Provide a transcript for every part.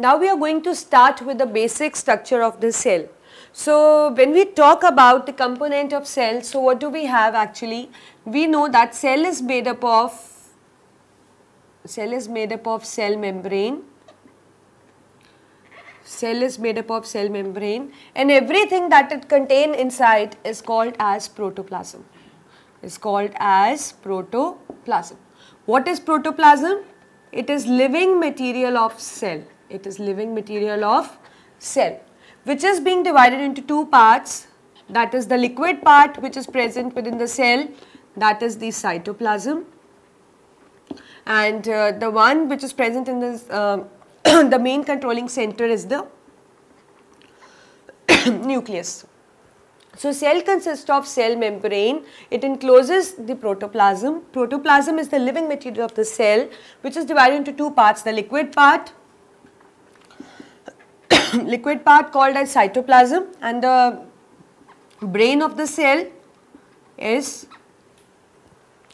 Now we are going to start with the basic structure of the cell. So when we talk about the component of cell, so what do we have actually? We know that cell is made up of cell is made up of cell membrane. Cell is made up of cell membrane. And everything that it contain inside is called as protoplasm. Is called as protoplasm. What is protoplasm? It is living material of cell it is living material of cell which is being divided into two parts that is the liquid part which is present within the cell that is the cytoplasm and uh, the one which is present in this uh, the main controlling center is the nucleus. So cell consists of cell membrane, it encloses the protoplasm. Protoplasm is the living material of the cell which is divided into two parts, the liquid part liquid part called as cytoplasm and the brain of the cell is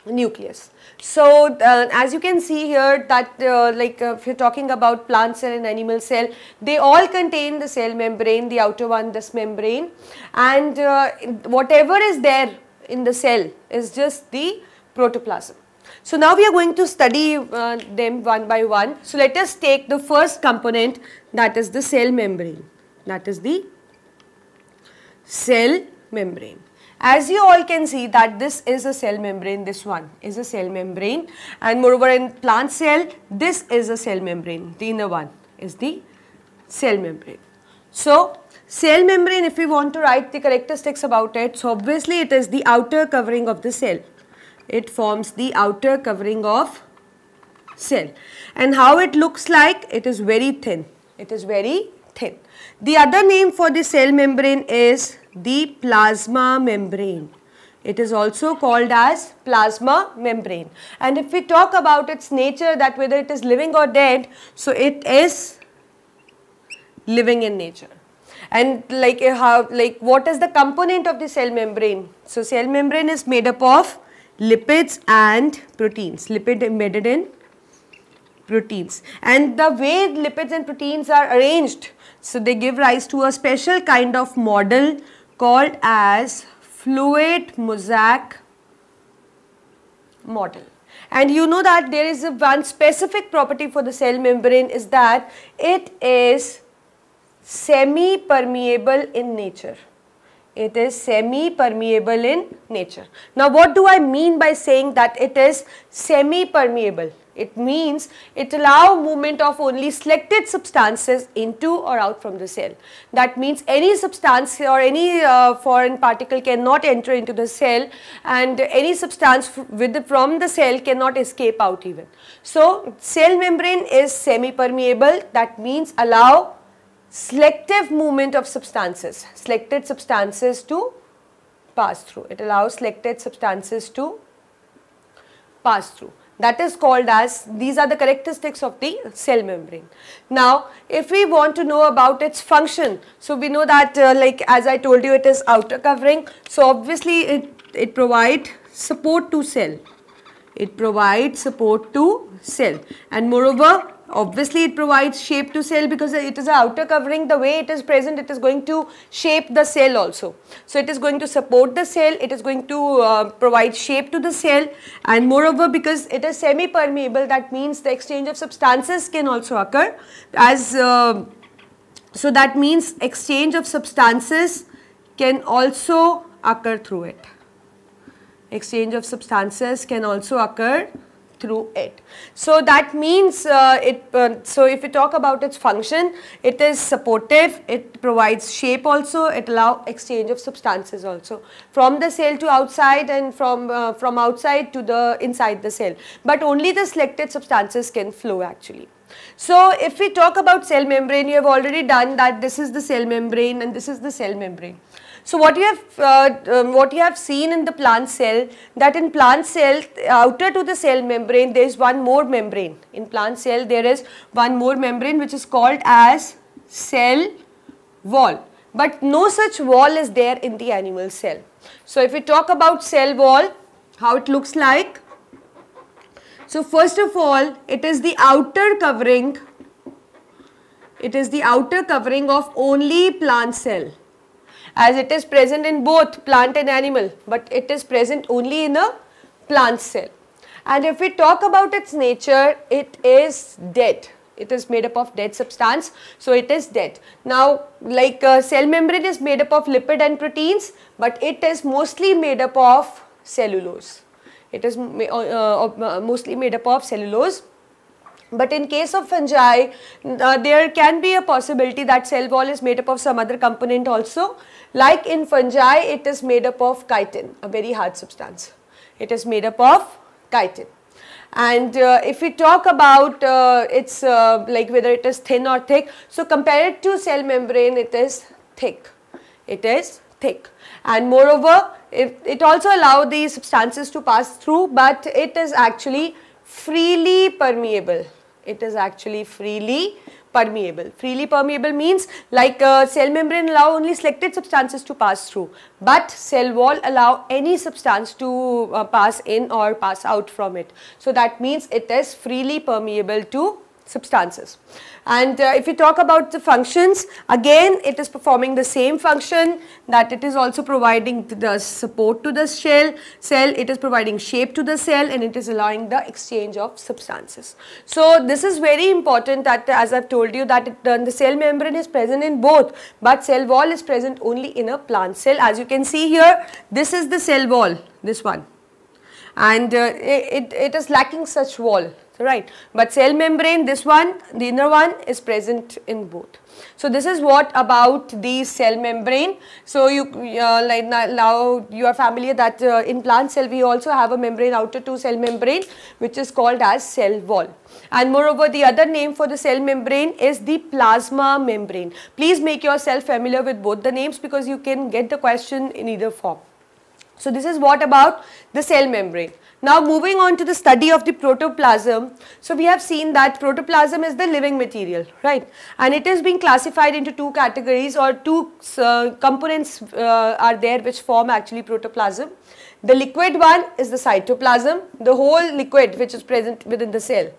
nucleus. So uh, as you can see here that uh, like uh, if you're talking about plant cell and animal cell, they all contain the cell membrane, the outer one this membrane and uh, whatever is there in the cell is just the protoplasm. So now we are going to study uh, them one by one. So let us take the first component that is the cell membrane. That is the cell membrane. As you all can see that this is a cell membrane, this one is a cell membrane and moreover in plant cell, this is a cell membrane, the inner one is the cell membrane. So, cell membrane if we want to write the characteristics about it, so obviously it is the outer covering of the cell it forms the outer covering of cell. And how it looks like? It is very thin. It is very thin. The other name for the cell membrane is the plasma membrane. It is also called as plasma membrane. And if we talk about its nature that whether it is living or dead so it is living in nature. And like how like what is the component of the cell membrane? So cell membrane is made up of lipids and proteins, lipid embedded in proteins. And the way lipids and proteins are arranged, so they give rise to a special kind of model called as fluid mosaic model. And you know that there is a one specific property for the cell membrane is that it is semi-permeable in nature it is semi-permeable in nature. Now what do I mean by saying that it is semi-permeable? It means it allow movement of only selected substances into or out from the cell. That means any substance or any uh, foreign particle cannot enter into the cell and any substance with from the cell cannot escape out even. So cell membrane is semi-permeable that means allow selective movement of substances, selected substances to pass through. It allows selected substances to pass through. That is called as, these are the characteristics of the cell membrane. Now, if we want to know about its function, so we know that uh, like as I told you it is outer covering, so obviously it, it provides support to cell. It provides support to cell and moreover Obviously, it provides shape to cell because it is an outer covering. The way it is present, it is going to shape the cell also. So, it is going to support the cell, it is going to uh, provide shape to the cell and moreover because it is semi-permeable that means the exchange of substances can also occur as uh, so that means exchange of substances can also occur through it. Exchange of substances can also occur through it. So that means uh, it, uh, so if we talk about its function, it is supportive, it provides shape also, it allow exchange of substances also from the cell to outside and from, uh, from outside to the inside the cell. But only the selected substances can flow actually. So if we talk about cell membrane, you have already done that this is the cell membrane and this is the cell membrane. So what you have uh, um, what you have seen in the plant cell that in plant cell outer to the cell membrane there is one more membrane. In plant cell there is one more membrane which is called as cell wall. But no such wall is there in the animal cell. So if we talk about cell wall, how it looks like. So first of all, it is the outer covering It is the outer covering of only plant cell as it is present in both plant and animal but it is present only in a plant cell. And if we talk about its nature, it is dead. It is made up of dead substance, so it is dead. Now, like uh, cell membrane is made up of lipid and proteins, but it is mostly made up of cellulose. It is uh, uh, mostly made up of cellulose. But in case of fungi, uh, there can be a possibility that cell wall is made up of some other component also. Like in fungi, it is made up of chitin, a very hard substance. It is made up of chitin. And uh, if we talk about uh, its uh, like whether it is thin or thick, so compared to cell membrane, it is thick. It is thick. And moreover, it, it also allow these substances to pass through, but it is actually freely permeable. It is actually freely permeable. Freely permeable means like uh, cell membrane allow only selected substances to pass through but cell wall allow any substance to uh, pass in or pass out from it. So that means it is freely permeable to substances. And uh, if you talk about the functions, again it is performing the same function that it is also providing the support to the shell, cell, it is providing shape to the cell and it is allowing the exchange of substances. So this is very important that as I have told you that it, uh, the cell membrane is present in both but cell wall is present only in a plant cell. As you can see here, this is the cell wall, this one and uh, it, it is lacking such wall right. But cell membrane, this one, the inner one is present in both. So this is what about the cell membrane. So you uh, like now you are familiar that uh, in plant cell we also have a membrane outer to cell membrane which is called as cell wall. And moreover the other name for the cell membrane is the plasma membrane. Please make yourself familiar with both the names because you can get the question in either form. So this is what about the cell membrane. Now moving on to the study of the protoplasm. So we have seen that protoplasm is the living material, right? And it is being classified into two categories or two uh, components uh, are there which form actually protoplasm. The liquid one is the cytoplasm. The whole liquid which is present within the cell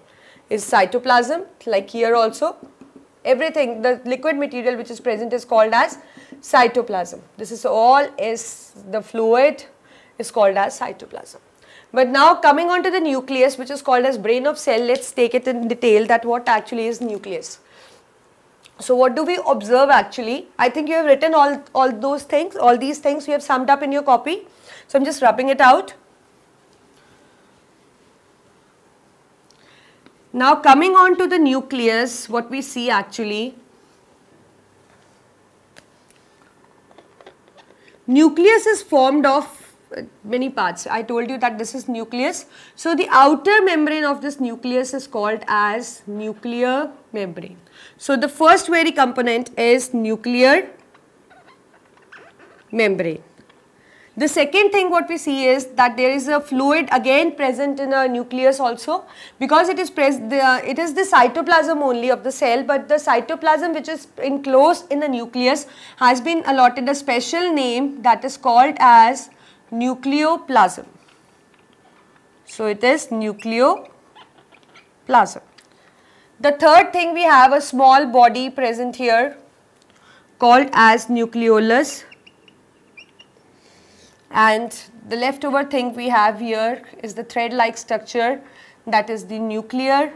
is cytoplasm like here also. Everything, the liquid material which is present is called as cytoplasm. This is all is the fluid is called as cytoplasm. But now coming on to the nucleus which is called as brain of cell, let's take it in detail that what actually is nucleus. So what do we observe actually? I think you have written all, all those things, all these things you have summed up in your copy. So I'm just rubbing it out. Now coming on to the nucleus, what we see actually, nucleus is formed of many parts. I told you that this is nucleus. So the outer membrane of this nucleus is called as nuclear membrane. So the first very component is nuclear membrane. The second thing what we see is that there is a fluid again present in a nucleus also because it is the, it is the cytoplasm only of the cell but the cytoplasm which is enclosed in the nucleus has been allotted a special name that is called as nucleoplasm. So it is nucleoplasm. The third thing we have a small body present here called as nucleolus and the leftover thing we have here is the thread like structure that is the nuclear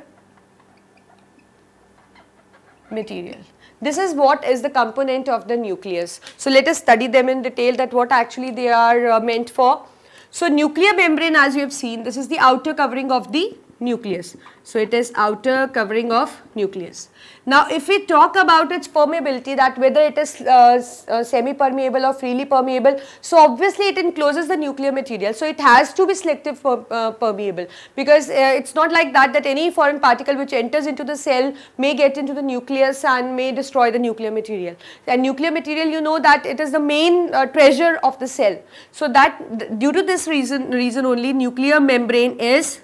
material. This is what is the component of the nucleus. So let us study them in detail that what actually they are uh, meant for. So nuclear membrane as you have seen this is the outer covering of the nucleus. So it is outer covering of nucleus. Now if we talk about its permeability that whether it is uh, uh, semi-permeable or freely permeable, so obviously it encloses the nuclear material. So it has to be selective per, uh, permeable because uh, it's not like that that any foreign particle which enters into the cell may get into the nucleus and may destroy the nuclear material. And nuclear material you know that it is the main uh, treasure of the cell. So that due to this reason, reason only nuclear membrane is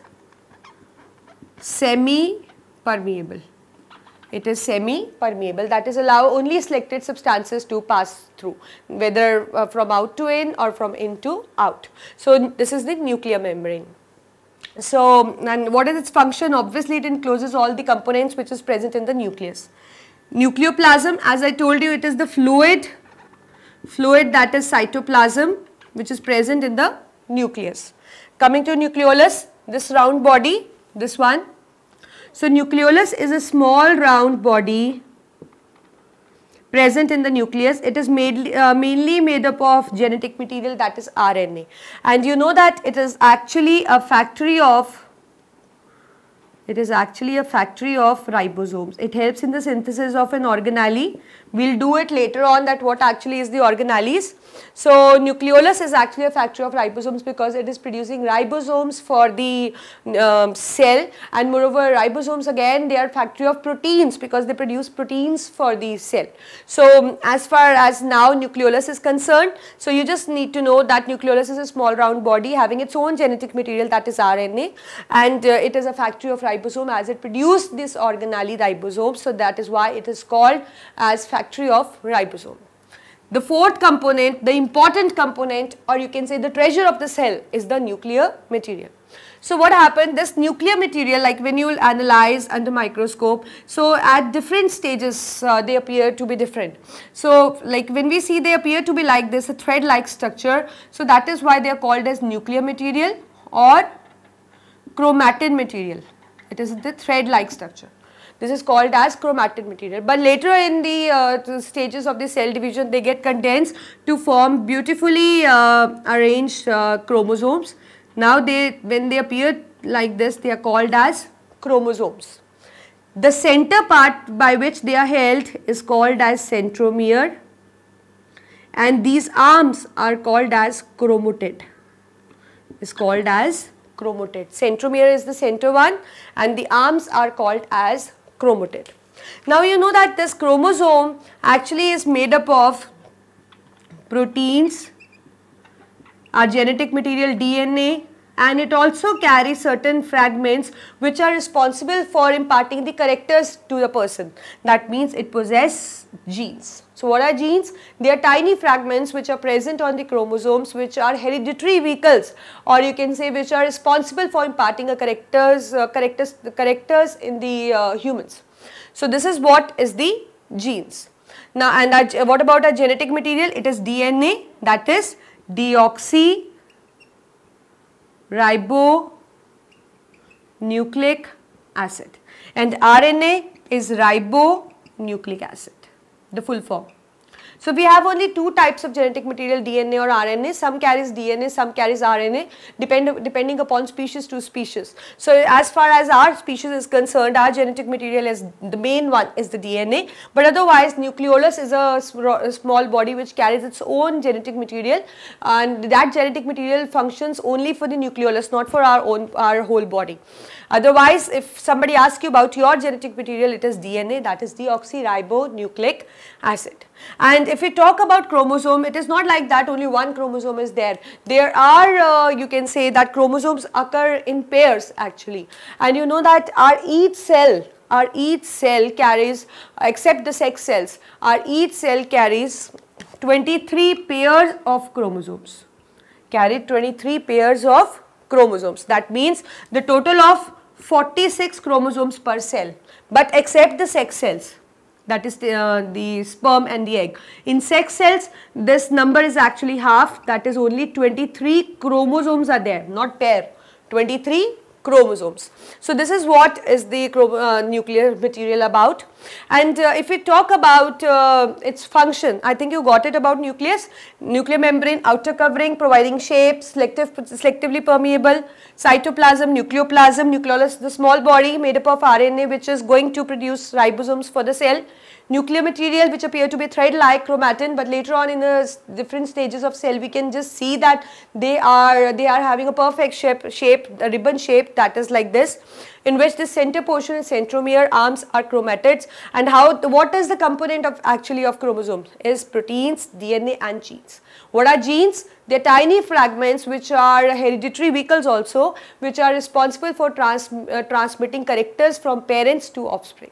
semi-permeable. It is semi-permeable that is allow only selected substances to pass through whether uh, from out to in or from in to out. So this is the nuclear membrane. So and what is its function? Obviously it encloses all the components which is present in the nucleus. Nucleoplasm, as I told you, it is the fluid, fluid that is cytoplasm which is present in the nucleus. Coming to nucleolus, this round body, this one. So nucleolus is a small round body present in the nucleus. It is made, uh, mainly made up of genetic material that is RNA. And you know that it is actually a factory of it is actually a factory of ribosomes. It helps in the synthesis of an organelle. We'll do it later on that what actually is the organelles. So nucleolus is actually a factory of ribosomes because it is producing ribosomes for the um, cell and moreover ribosomes again they are factory of proteins because they produce proteins for the cell. So as far as now nucleolus is concerned, so you just need to know that nucleolus is a small round body having its own genetic material that is RNA and uh, it is a factory of ribosome as it produced this organelle ribosome. So that is why it is called as factory of ribosome. The fourth component, the important component or you can say the treasure of the cell is the nuclear material. So what happened, this nuclear material like when you will analyze under microscope, so at different stages uh, they appear to be different. So like when we see they appear to be like this, a thread like structure, so that is why they are called as nuclear material or chromatin material. It is the thread like structure. This is called as chromatin material. But later in the, uh, stages of the cell division, they get condensed to form beautifully uh, arranged uh, chromosomes. Now they, when they appear like this, they are called as chromosomes. The center part by which they are held is called as centromere and these arms are called as chromatid. Is called as chromatid. Centromere is the center one and the arms are called as chromatid. Now you know that this chromosome actually is made up of proteins, our genetic material DNA and it also carries certain fragments which are responsible for imparting the characters to the person. That means it possesses genes. So what are genes? They are tiny fragments which are present on the chromosomes which are hereditary vehicles or you can say which are responsible for imparting a characters, uh, characters, characters in the uh, humans. So this is what is the genes. Now and our, what about our genetic material? It is DNA that is deoxy ribonucleic acid and RNA is ribonucleic acid the full form. So we have only two types of genetic material DNA or RNA. Some carries DNA, some carries RNA depend, depending upon species to species. So as far as our species is concerned, our genetic material is the main one is the DNA. But otherwise nucleolus is a, a small body which carries its own genetic material and that genetic material functions only for the nucleolus not for our own our whole body. Otherwise, if somebody asks you about your genetic material, it is DNA, that is deoxyribonucleic acid. And if we talk about chromosome, it is not like that only one chromosome is there. There are, uh, you can say that chromosomes occur in pairs actually. And you know that our each cell, our each cell carries, except the sex cells, our each cell carries 23 pairs of chromosomes. Carry 23 pairs of chromosomes. That means the total of 46 chromosomes per cell but except the sex cells that is the, uh, the sperm and the egg. In sex cells this number is actually half that is only 23 chromosomes are there not pair 23 chromosomes. So this is what is the uh, nuclear material about. And uh, if we talk about uh, its function I think you got it about nucleus. Nuclear membrane outer covering providing shape selective selectively permeable cytoplasm nucleoplasm nucleolus the small body made up of RNA which is going to produce ribosomes for the cell nuclear material which appear to be thread like chromatin but later on in the different stages of cell we can just see that they are they are having a perfect shape shape a ribbon shape that is like this in which the center portion is centromere arms are chromatids. And how what is the component of actually of chromosomes? Is proteins dna and genes. What are genes? They are tiny fragments which are hereditary vehicles also which are responsible for trans, uh, transmitting characters from parents to offspring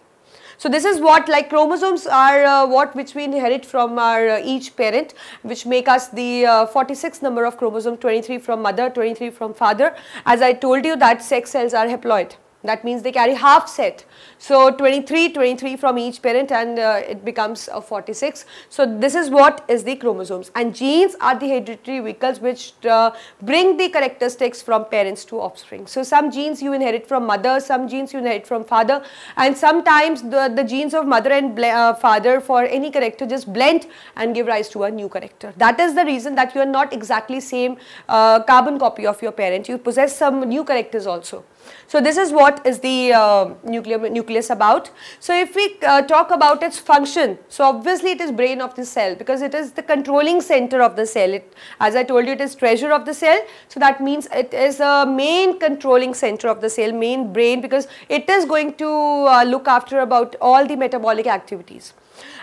so this is what like chromosomes are uh, what which we inherit from our uh, each parent which make us the uh, 46 number of chromosomes 23 from mother 23 from father. As I told you that sex cells are haploid that means they carry half set. So 23, 23 from each parent and uh, it becomes uh, 46. So this is what is the chromosomes and genes are the hereditary vehicles which uh, bring the characteristics from parents to offspring. So some genes you inherit from mother, some genes you inherit from father and sometimes the, the genes of mother and uh, father for any character just blend and give rise to a new character. That is the reason that you are not exactly same uh, carbon copy of your parent. You possess some new characters also. So this is what is the uh, nuclear, nucleus about. So if we uh, talk about its function, so obviously it is brain of the cell because it is the controlling center of the cell. It, as I told you, it is treasure of the cell. So that means it is a main controlling center of the cell, main brain because it is going to uh, look after about all the metabolic activities.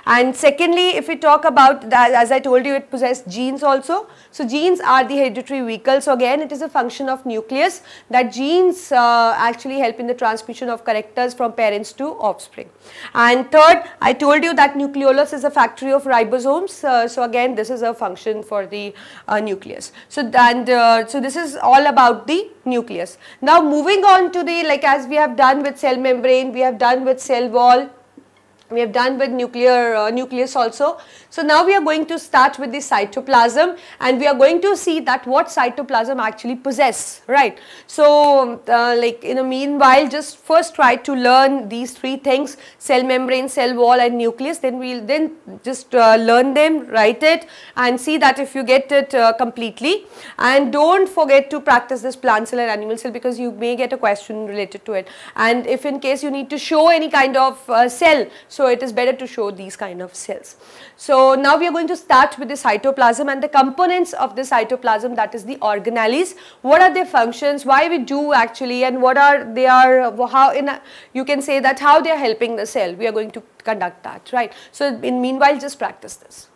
And secondly, if we talk about as I told you, it possesses genes also. So genes are the hereditary vehicle. So again, it is a function of nucleus that genes uh, actually help in the transmission of characters from parents to offspring. And third, I told you that nucleolus is a factory of ribosomes. Uh, so again, this is a function for the uh, nucleus. So and uh, so this is all about the nucleus. Now moving on to the like as we have done with cell membrane, we have done with cell wall we have done with nuclear uh, nucleus also. So now we are going to start with the cytoplasm and we are going to see that what cytoplasm actually possess, right. So uh, like in a meanwhile just first try to learn these three things cell membrane, cell wall and nucleus then we will then just uh, learn them, write it and see that if you get it uh, completely and don't forget to practice this plant cell and animal cell because you may get a question related to it and if in case you need to show any kind of uh, cell so so it is better to show these kind of cells. So now we are going to start with the cytoplasm and the components of the cytoplasm that is the organelles. What are their functions, why we do actually and what are they are, how in a, you can say that how they are helping the cell. We are going to conduct that, right. So in meanwhile just practice this.